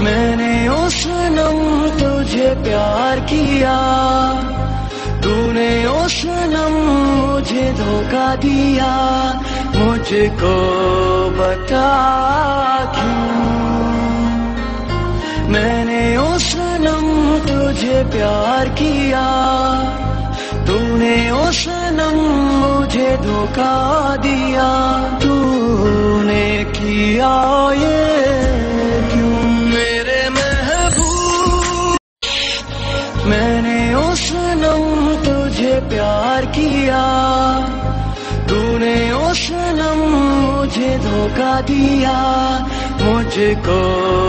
मैंने ओ सनम तुझे प्यार किया। तूने ओ सनम मुझे धोखा दिया। मुझको बता क्यों? मैंने ओ सनम तुझे प्यार किया। तूने ओ सनम मुझे धोखा दिया। तूने किया सनम तुझे प्यार किया। तूने ओ सनम मुझे धोखा दिया। मुझको